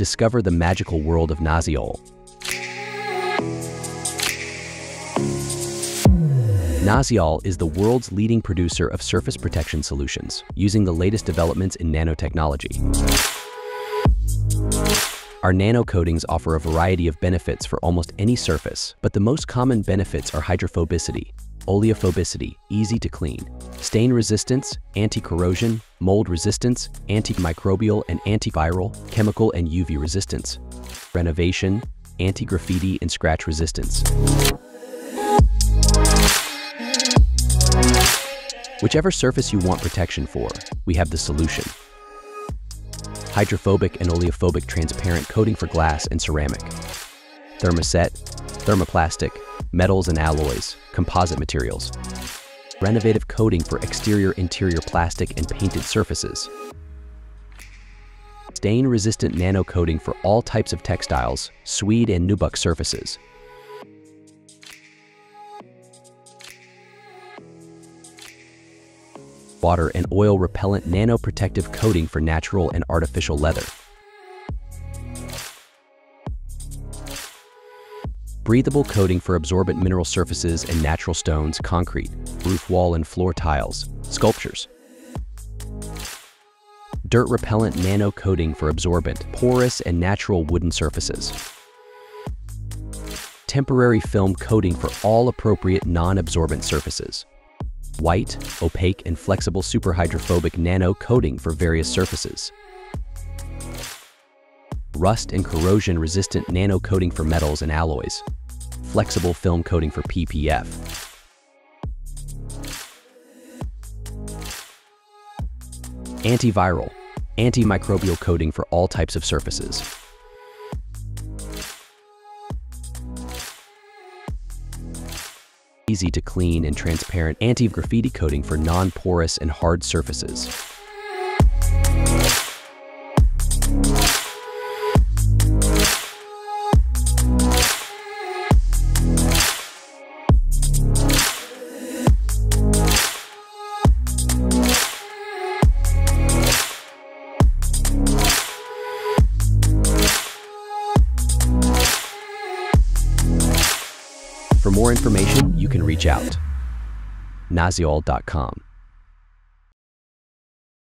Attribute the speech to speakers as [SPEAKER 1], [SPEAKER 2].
[SPEAKER 1] Discover the magical world of Nasiol. Nasiol is the world's leading producer of surface protection solutions, using the latest developments in nanotechnology. Our nano coatings offer a variety of benefits for almost any surface, but the most common benefits are hydrophobicity, oleophobicity, easy to clean, stain resistance, anti-corrosion, mold resistance, antimicrobial and antiviral, chemical and UV resistance, renovation, anti-graffiti and scratch resistance. Whichever surface you want protection for, we have the solution. Hydrophobic and oleophobic transparent coating for glass and ceramic. Thermoset, thermoplastic, metals and alloys, composite materials. Renovative coating for exterior interior plastic and painted surfaces. Stain-resistant nano coating for all types of textiles, suede and Nubuck surfaces. water and oil repellent nano-protective coating for natural and artificial leather. Breathable coating for absorbent mineral surfaces and natural stones, concrete, roof wall and floor tiles, sculptures. Dirt repellent nano coating for absorbent, porous and natural wooden surfaces. Temporary film coating for all appropriate non-absorbent surfaces white, opaque, and flexible superhydrophobic nano coating for various surfaces. Rust and corrosion resistant nano coating for metals and alloys. Flexible film coating for PPF. Antiviral, antimicrobial coating for all types of surfaces. easy to clean and transparent anti-graffiti coating for non-porous and hard surfaces. For more information, you can reach out. nasiol.com.